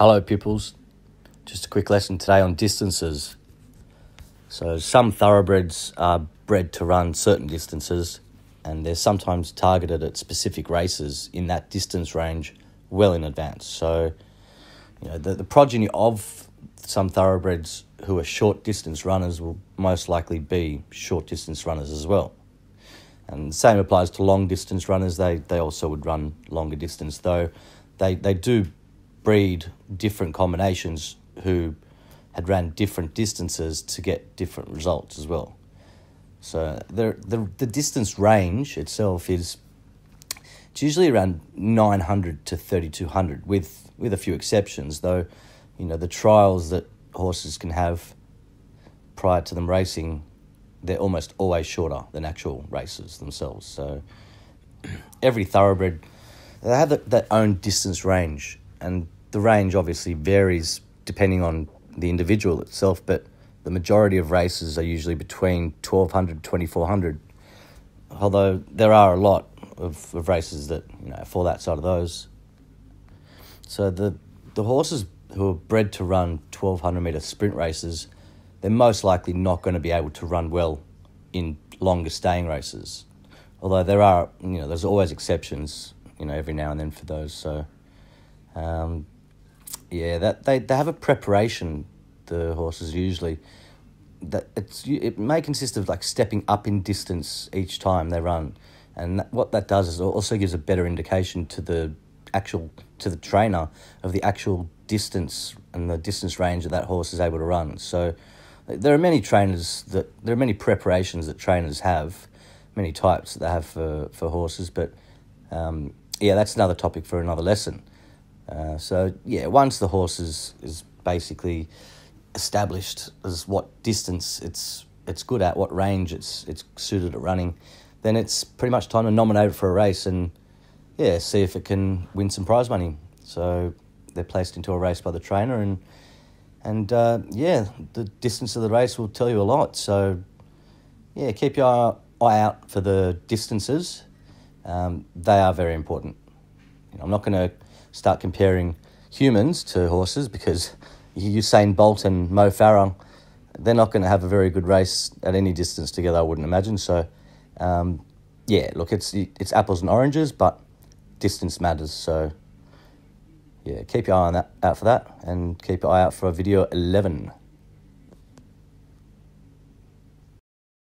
Hello, pupils. Just a quick lesson today on distances. So, some thoroughbreds are bred to run certain distances, and they're sometimes targeted at specific races in that distance range well in advance. So, you know, the, the progeny of some thoroughbreds who are short distance runners will most likely be short distance runners as well. And the same applies to long distance runners. They, they also would run longer distance, though they, they do breed different combinations who had ran different distances to get different results as well. So the the the distance range itself is it's usually around nine hundred to thirty two hundred, with with a few exceptions. Though, you know the trials that horses can have prior to them racing, they're almost always shorter than actual races themselves. So every thoroughbred they have their own distance range and the range obviously varies depending on the individual itself, but the majority of races are usually between 1200 2400 although there are a lot of, of races that you know fall outside of those. So the the horses who are bred to run 1200 meter sprint races they're most likely not going to be able to run well in longer staying races. Although there are you know there's always exceptions you know every now and then for those so um, yeah, that they, they have a preparation. The horses usually that it's it may consist of like stepping up in distance each time they run, and that, what that does is also gives a better indication to the actual to the trainer of the actual distance and the distance range that that horse is able to run. So there are many trainers that there are many preparations that trainers have, many types that they have for for horses, but um, yeah, that's another topic for another lesson. Uh, so yeah, once the horse is, is basically established as what distance it's it's good at, what range it's it's suited at running, then it's pretty much time to nominate it for a race and yeah, see if it can win some prize money. So they're placed into a race by the trainer and and uh, yeah, the distance of the race will tell you a lot. So yeah, keep your eye out for the distances. Um, they are very important. You know, I'm not going to start comparing humans to horses because Usain Bolt and Mo Farah, they're not going to have a very good race at any distance together, I wouldn't imagine. So, um, yeah, look, it's it's apples and oranges, but distance matters. So, yeah, keep your eye on that out for that, and keep your eye out for a video eleven.